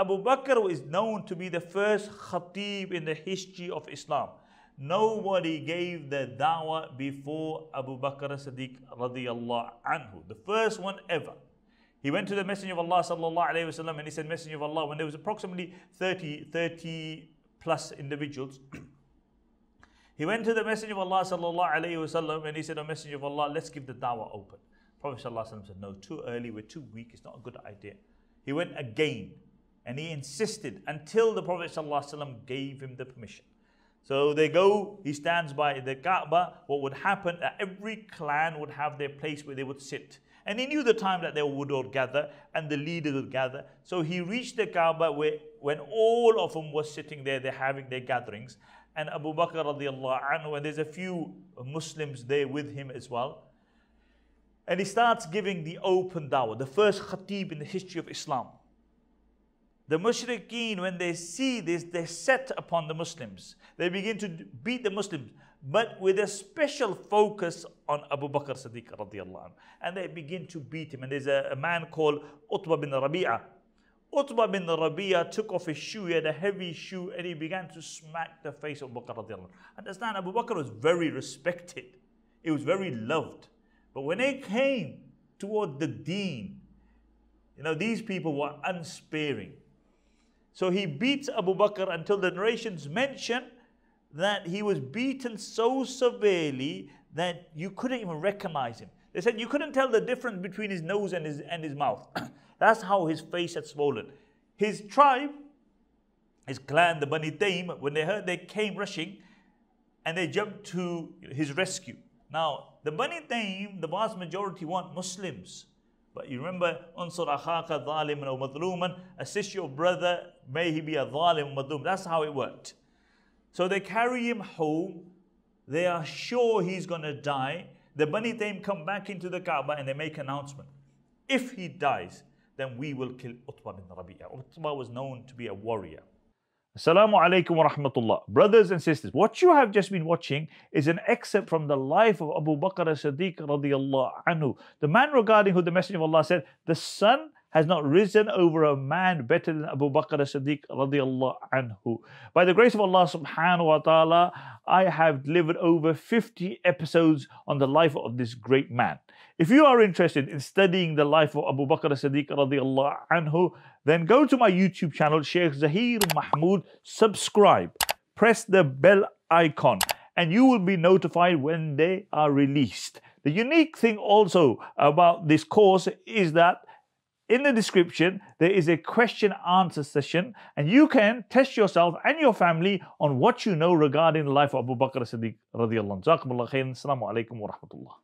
Abu Bakr is known to be the first khatib in the history of Islam. Nobody gave the da'wah before Abu Bakr Siddiq radiallahu anhu, the first one ever. He went to the Messenger of Allah sallallahu wasallam and he said, Messenger of Allah, when there was approximately 30, 30 plus individuals, he went to the Messenger of Allah sallallahu wasallam and he said, O Messenger of Allah, let's give the da'wah open. Prophet sallallahu said, no, too early, we're too weak, it's not a good idea. He went again and he insisted until the Prophet sallallahu gave him the permission. So they go, he stands by the Kaaba. What would happen, every clan would have their place where they would sit. And he knew the time that they would all gather and the leaders would gather. So he reached the Kaaba where, when all of them were sitting there, they're having their gatherings. And Abu Bakr radiallahu anhu, and there's a few Muslims there with him as well. And he starts giving the open dawah, the first khatib in the history of Islam. The mushrikeen, when they see this, they set upon the Muslims. They begin to beat the Muslims, but with a special focus on Abu Bakr Siddiq radiallahu anh. And they begin to beat him. And there's a, a man called Utbah bin Rabi'ah. Utbah bin Rabi'ah took off his shoe, he had a heavy shoe, and he began to smack the face of Abu Bakr radiallahu anh. Understand, Abu Bakr was very respected. He was very loved. But when it came toward the deen, you know, these people were unsparing. So he beats Abu Bakr until the narrations mention that he was beaten so severely that you couldn't even recognize him. They said you couldn't tell the difference between his nose and his, and his mouth. That's how his face had swollen. His tribe, his clan, the Bani Taym, when they heard, they came rushing and they jumped to his rescue. Now, the Bani Taym, the vast majority want Muslims. But you remember, Unsur akhaka dhaliman or madluman, assist your brother, may he be a dhalim or madlum. That's how it worked. So they carry him home. They are sure he's going to die. The Bani Taym come back into the Kaaba and they make announcement. If he dies, then we will kill Utbah bin Rabi'ah. Utbah was known to be a warrior. Assalamu alaikum wa rahmatullah. Brothers and sisters, what you have just been watching is an excerpt from the life of Abu Bakr as-Siddiq radiallahu anhu. The man regarding who the Messenger of Allah said, the sun has not risen over a man better than Abu Bakr as-Siddiq radiallahu anhu. By the grace of Allah subhanahu wa ta'ala, I have delivered over 50 episodes on the life of this great man. If you are interested in studying the life of Abu Bakr as-Siddiq radiallahu anhu, then go to my YouTube channel, Sheikh Zahir Mahmood, subscribe, press the bell icon, and you will be notified when they are released. The unique thing also about this course is that in the description, there is a question answer session, and you can test yourself and your family on what you know regarding the life of Abu Bakr radiallahu anhu. Assalamu alaikum wa rahmatullah.